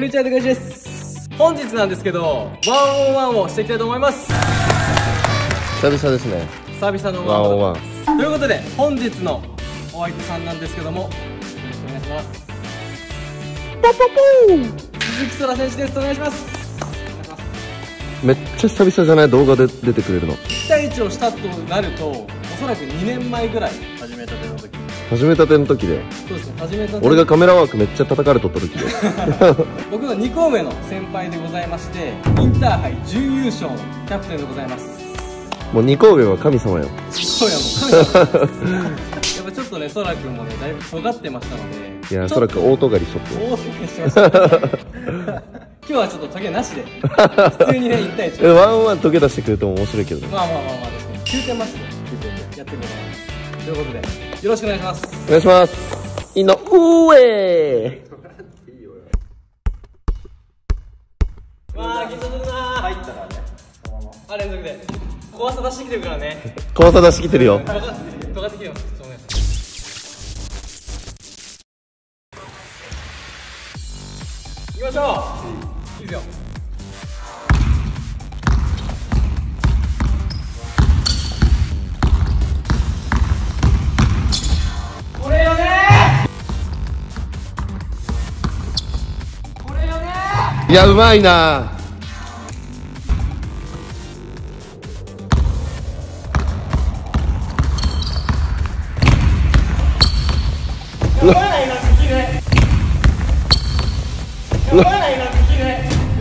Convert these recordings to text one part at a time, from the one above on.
こんにちは、高橋です。本日なんですけど、ワンオンワンをしていきたいと思います。久々ですね久々のワンオンワンということで、本日のお相手さんなんですけども、よろしくお願いします。鈴木空選手です。お願いします。お願いします。めっちゃ久々じゃない？動画で出てくれるの1対1をしたとなると、おそらく2年前ぐらい始めたての時。始めたての時でそうですね、始めたて俺がカメラワークめっちゃ叩かれとった時で 僕の2校目の先輩でございまして、インターハイ準優勝のキャプテンでございます。もう二神戸は神様よそうやもう神様です やっぱちょっとね、そらくんもね、だいぶ尖ってましたので。いやそらく大尖りしとって大騒ぎしてました、ね。今日はちょっとトゲなしで、普通にね、1対え1。ワンワン溶け出してくれても面白いけどねまあまあまあまあ、確かに。9点マッチで、9点でやっていこうと思います。ということで、よろしくお願いします。お願いしますいのうえわあ、緊張するなー。入ったらね、あ、連続で。怖さ出してきてるからね。怖さ出してきてるよ尖ってきてま。行きましょう。いいですよ。いやうまいな。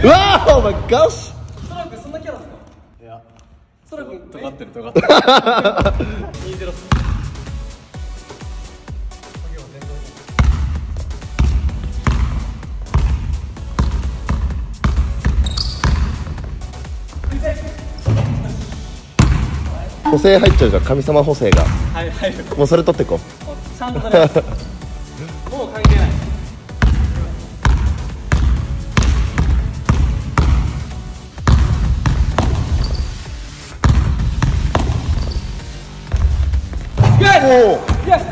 うわーお前ガシソラ君そんなキャラっすかいやソラ君尖ってる尖ってる2補正入っちゃうじゃん。神様補正が。はい入るもうそれ取ってこちゃんと取れますもう関係ない。イエスイエス。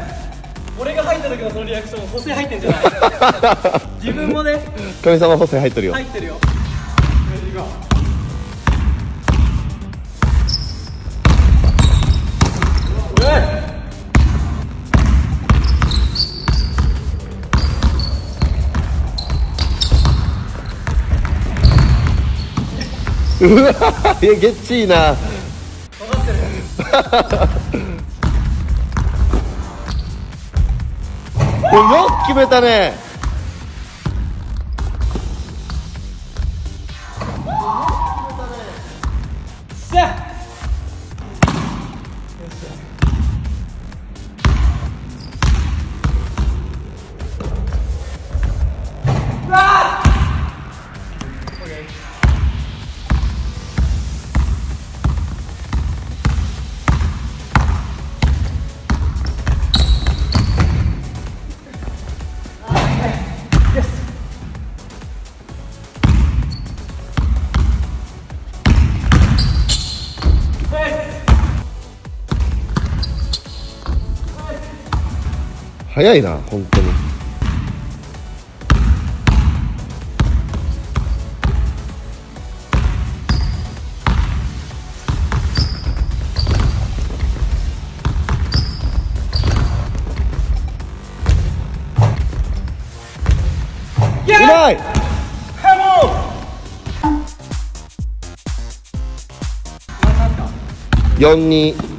俺が入った時のそのリアクション補正入ってんじゃない。自分もね。う神様補正入ってるよ。入ってるよう わいやゲッチーな。分かってるよく決めたね。早いな本当に。い！4 2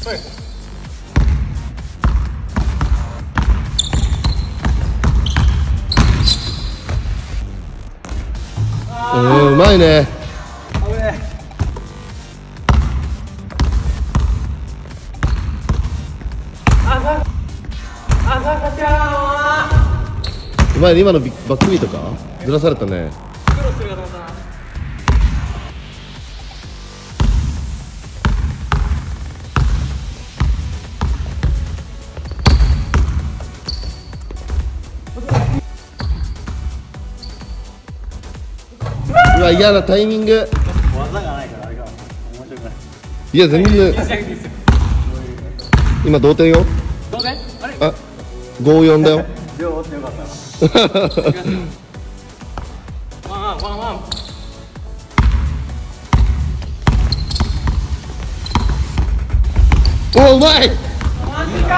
D5 うんうまいね。うまいね。今のビバックビートか？ずらされたね。クロスするかと思ったなうわ嫌なタイミング。技がないからあれが面白くないいや全然。いやいいですよ今同点よ。どうねあれ？あ5-4だよ両方ってよ。かったなワンワンワンワン。おうまい。マジか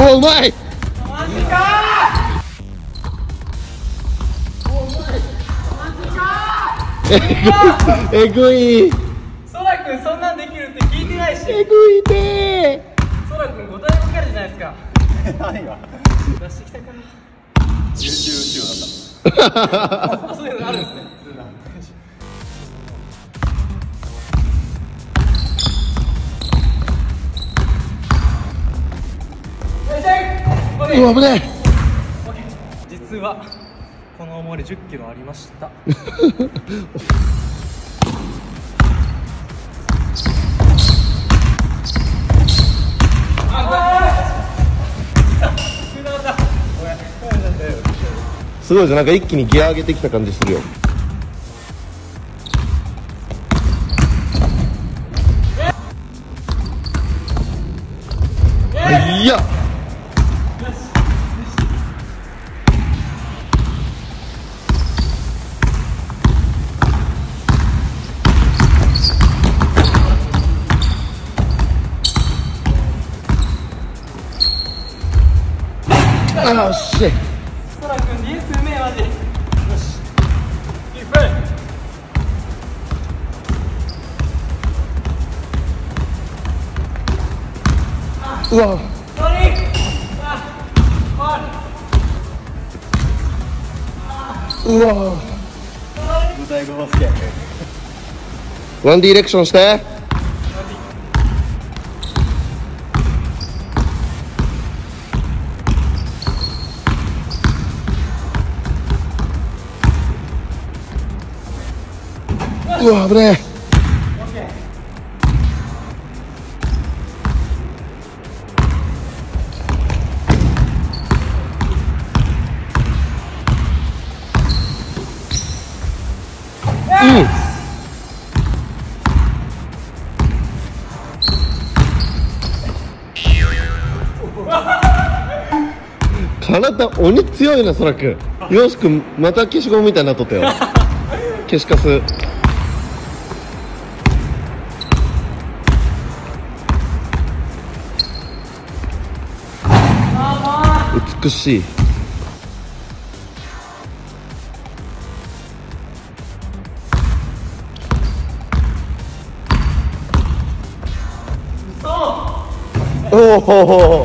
おうまい。マジか えぐい。そらくんそんなんできるって聞いてないし。えぐいて。そらくん5体分かるじゃないですか。何が出してきたか YouTube 仕様だっらあそういうのあるんですねうわ危ない。実はこの重り10キロありました。すごいじゃんなんか一気にギア上げてきた感じするよ。しいそらくん DS うめえマジよしいいプレイうわソニーうわた舞台語バスケワンディレクションしてうわ危ね体鬼強いなそらく。よしくんまた消しゴムみたいになっとったよ。消しカス。美しい。おお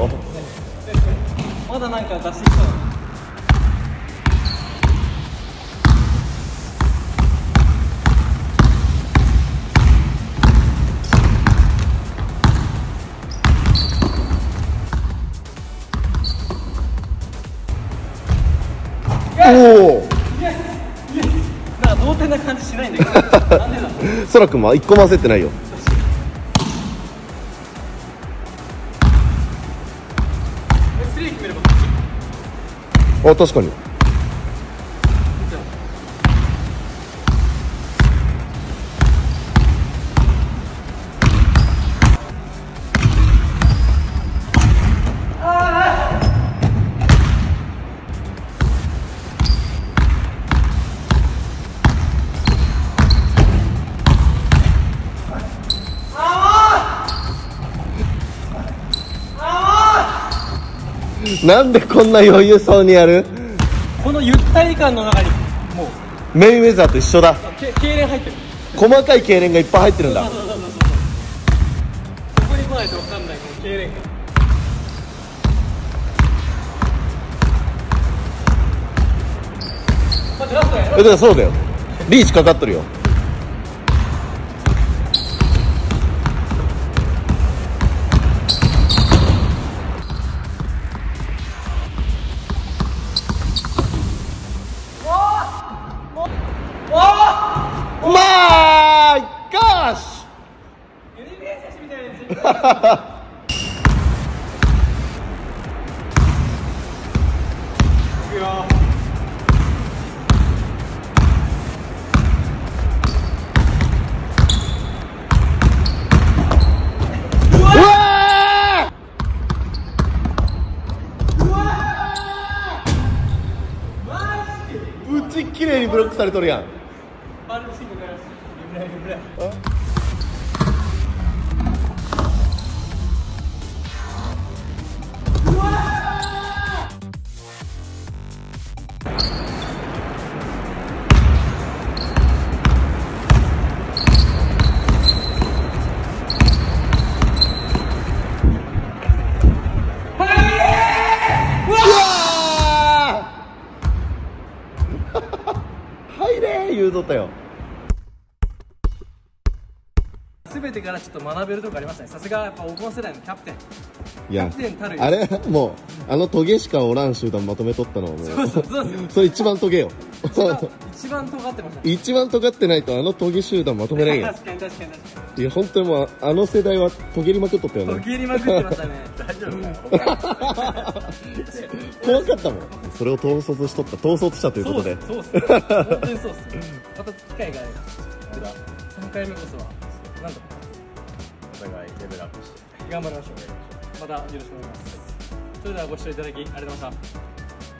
そらくんは一個も焦ってないよ。あ確かになんでこんな余裕そうにやる？このゆったり感の中にもうメイウェザーと一緒だ。け痙攣入ってる。細かい痙攣がいっぱい入ってるんだ。そここに来ないと分かんないこの痙攣感待ってラストやえだからそうだよ。リーチかかっとるよ麗にブロック入れ言うとったよ。全てからちょっと学べるとこありましたね。さすがやっぱ黄金世代のキャプテン。いやあれもうあのトゲしかおらん集団まとめとったのはもうそうそうそうですよ。それ一番トゲよ。一番尖ってましたね。一番尖ってないとあのトゲ集団まとめれんよ。確かに確かに確かいや本当にもうあの世代はトゲりまくっとったよね。に途切りまくってましたね。大丈夫。かよ怖かったもん。それを統率しとった。統率したということで。そうっすそうっす。本当にそうっす。また機会があれば3回目こそは。なんとか。お互いレベルアップして。頑張りましょうまたよろしくお願いします。それではご視聴いただきありがとうございました。